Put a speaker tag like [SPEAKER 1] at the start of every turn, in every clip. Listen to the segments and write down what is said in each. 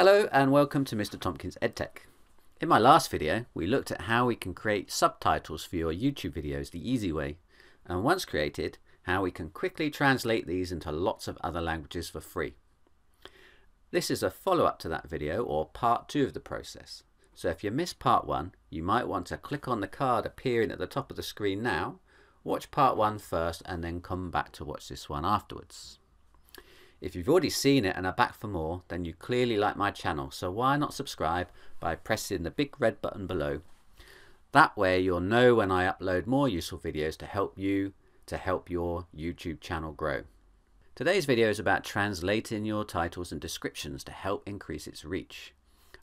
[SPEAKER 1] Hello and welcome to Mr. Tompkins EdTech. In my last video we looked at how we can create subtitles for your YouTube videos the easy way and once created how we can quickly translate these into lots of other languages for free. This is a follow-up to that video or part 2 of the process. So if you missed part 1 you might want to click on the card appearing at the top of the screen now, watch part 1 first and then come back to watch this one afterwards. If you've already seen it and are back for more, then you clearly like my channel, so why not subscribe by pressing the big red button below. That way you'll know when I upload more useful videos to help you to help your YouTube channel grow. Today's video is about translating your titles and descriptions to help increase its reach.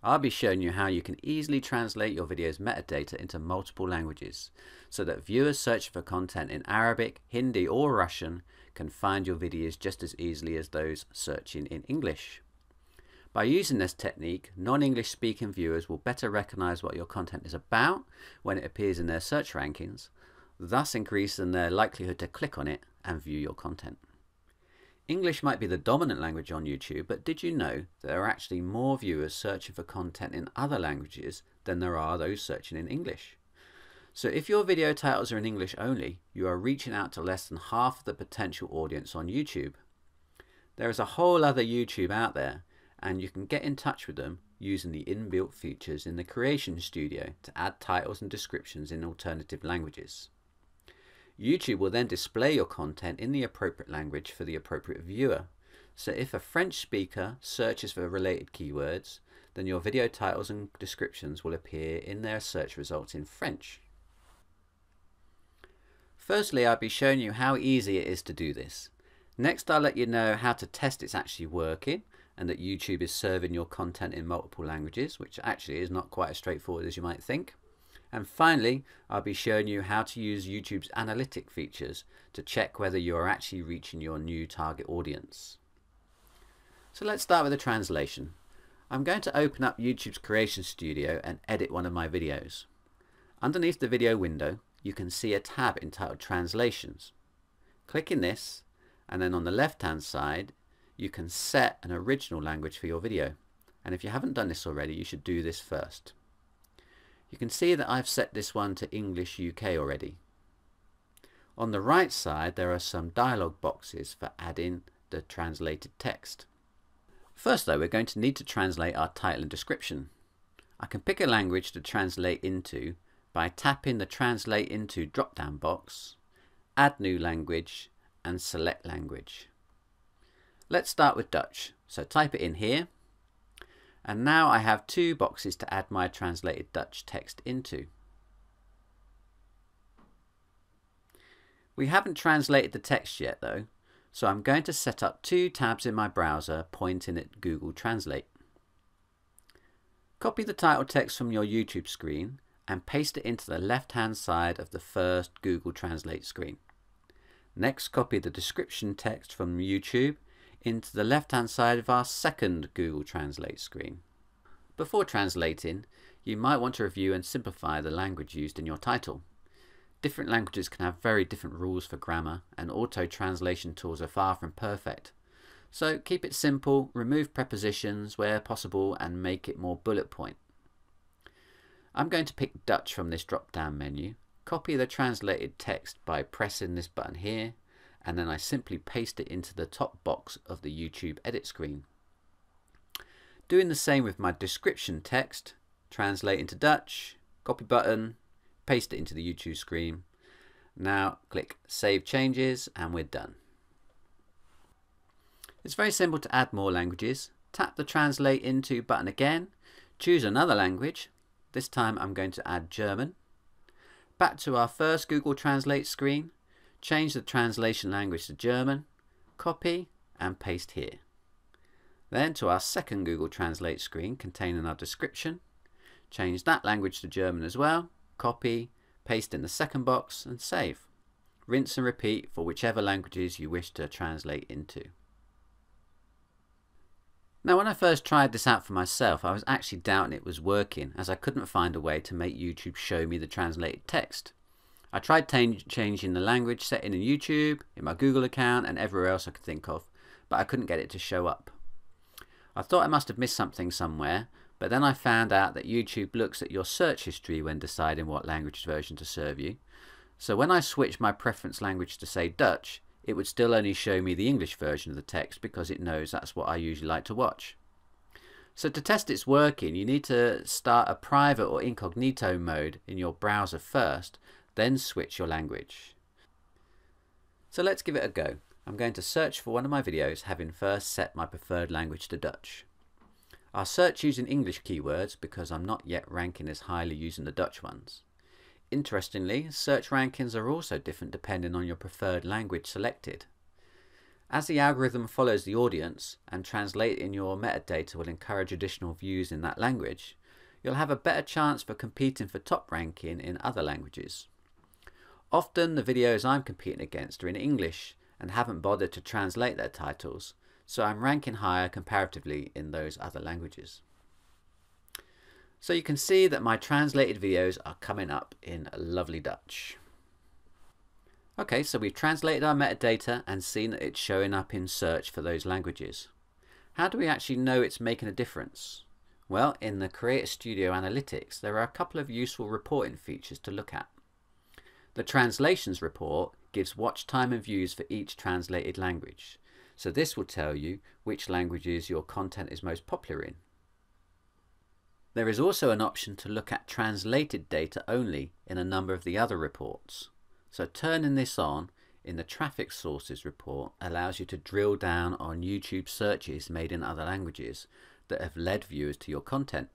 [SPEAKER 1] I'll be showing you how you can easily translate your video's metadata into multiple languages so that viewers searching for content in Arabic, Hindi or Russian can find your videos just as easily as those searching in English. By using this technique, non-English speaking viewers will better recognize what your content is about when it appears in their search rankings, thus increasing their likelihood to click on it and view your content. English might be the dominant language on YouTube, but did you know that there are actually more viewers searching for content in other languages than there are those searching in English? So if your video titles are in English only, you are reaching out to less than half of the potential audience on YouTube. There is a whole other YouTube out there and you can get in touch with them using the inbuilt features in the Creation Studio to add titles and descriptions in alternative languages. YouTube will then display your content in the appropriate language for the appropriate viewer. So if a French speaker searches for related keywords, then your video titles and descriptions will appear in their search results in French. Firstly, I'll be showing you how easy it is to do this. Next, I'll let you know how to test it's actually working and that YouTube is serving your content in multiple languages, which actually is not quite as straightforward as you might think. And finally, I'll be showing you how to use YouTube's analytic features to check whether you are actually reaching your new target audience. So let's start with the translation. I'm going to open up YouTube's Creation Studio and edit one of my videos. Underneath the video window, you can see a tab entitled Translations. Click in this and then on the left hand side you can set an original language for your video and if you haven't done this already you should do this first. You can see that I've set this one to English UK already. On the right side there are some dialog boxes for adding the translated text. First though we're going to need to translate our title and description. I can pick a language to translate into by tapping the Translate Into drop-down box, Add New Language and Select Language. Let's start with Dutch. So type it in here. And now I have two boxes to add my translated Dutch text into. We haven't translated the text yet though, so I'm going to set up two tabs in my browser pointing at Google Translate. Copy the title text from your YouTube screen and paste it into the left hand side of the first Google Translate screen. Next copy the description text from YouTube into the left hand side of our second Google Translate screen. Before translating, you might want to review and simplify the language used in your title. Different languages can have very different rules for grammar and auto-translation tools are far from perfect. So keep it simple, remove prepositions where possible and make it more bullet point. I'm going to pick Dutch from this drop down menu, copy the translated text by pressing this button here, and then I simply paste it into the top box of the YouTube edit screen. Doing the same with my description text, translate into Dutch, copy button, paste it into the YouTube screen. Now click Save Changes and we're done. It's very simple to add more languages. Tap the Translate Into button again, choose another language, this time I'm going to add German. Back to our first Google Translate screen, change the translation language to German, copy and paste here. Then to our second Google Translate screen containing our description, change that language to German as well, copy, paste in the second box and save. Rinse and repeat for whichever languages you wish to translate into. Now when I first tried this out for myself I was actually doubting it was working as I couldn't find a way to make YouTube show me the translated text. I tried changing the language setting in YouTube, in my Google account and everywhere else I could think of, but I couldn't get it to show up. I thought I must have missed something somewhere, but then I found out that YouTube looks at your search history when deciding what language version to serve you. So when I switched my preference language to say Dutch, it would still only show me the English version of the text because it knows that's what I usually like to watch. So to test its working, you need to start a private or incognito mode in your browser first, then switch your language. So let's give it a go. I'm going to search for one of my videos having first set my preferred language to Dutch. I'll search using English keywords because I'm not yet ranking as highly using the Dutch ones. Interestingly, search rankings are also different depending on your preferred language selected. As the algorithm follows the audience and translating your metadata will encourage additional views in that language, you'll have a better chance for competing for top ranking in other languages. Often the videos I'm competing against are in English and haven't bothered to translate their titles, so I'm ranking higher comparatively in those other languages. So you can see that my translated videos are coming up in lovely Dutch. Okay, so we've translated our metadata and seen that it's showing up in search for those languages. How do we actually know it's making a difference? Well, in the Creator Studio Analytics, there are a couple of useful reporting features to look at. The Translations report gives watch time and views for each translated language. So this will tell you which languages your content is most popular in. There is also an option to look at translated data only in a number of the other reports. So turning this on in the traffic sources report allows you to drill down on YouTube searches made in other languages that have led viewers to your content.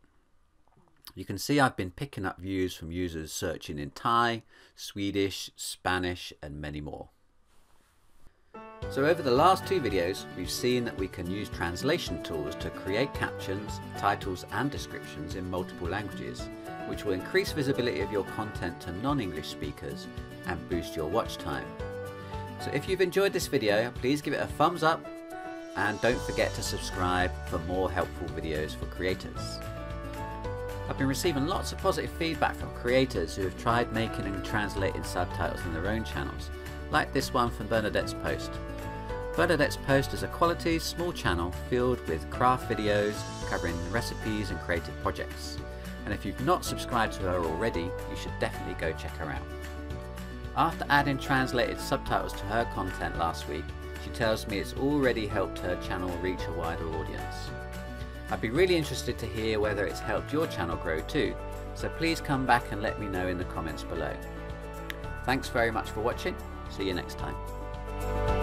[SPEAKER 1] You can see I've been picking up views from users searching in Thai, Swedish, Spanish and many more. So over the last two videos we've seen that we can use translation tools to create captions, titles and descriptions in multiple languages which will increase visibility of your content to non-English speakers and boost your watch time. So if you've enjoyed this video please give it a thumbs up and don't forget to subscribe for more helpful videos for creators. I've been receiving lots of positive feedback from creators who have tried making and translating subtitles in their own channels, like this one from Bernadette's Post. Bernadette's Post is a quality, small channel filled with craft videos covering recipes and creative projects. And if you've not subscribed to her already, you should definitely go check her out. After adding translated subtitles to her content last week, she tells me it's already helped her channel reach a wider audience. I'd be really interested to hear whether it's helped your channel grow too, so please come back and let me know in the comments below. Thanks very much for watching, see you next time.